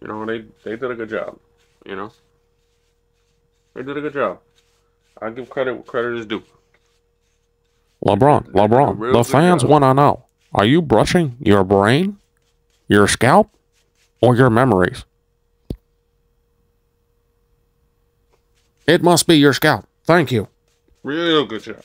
You know, they they did a good job. You know, they did a good job. I give credit where credit is due. LeBron, LeBron, the fans want to know are you brushing your brain, your scalp, or your memories? It must be your scalp. Thank you. Real good job.